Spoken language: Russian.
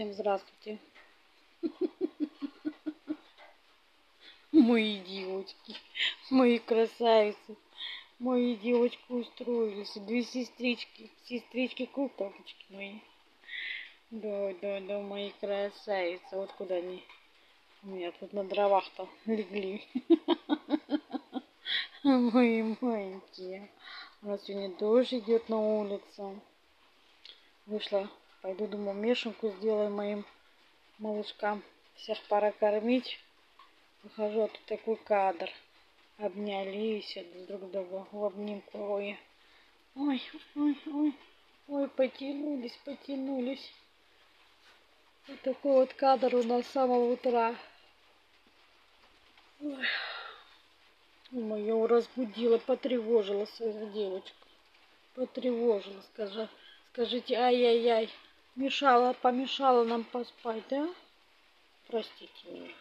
Всем здравствуйте. Мои девочки, мои красавицы, мои девочки устроились. Две сестрички, сестрички куколочки мои. Да, да, да, мои красавицы. Вот куда они у меня тут на дровах-то легли. Мои маленькие. У нас сегодня дождь идет на улице. Вышла, пойду, думаю, мешанку сделаю моим малышкам. Всех пора кормить. Выхожу, а тут такой кадр. Обнялись друг друга в обнимку. Ой, ой, ой, ой, ой, потянулись, потянулись. Вот такой вот кадр у нас с самого утра. Ой. Ой, я его разбудила, потревожила свою девочку. Потревожила, скажи, скажите, ай-яй-яй. Мешала, помешала нам поспать, да? Простите меня.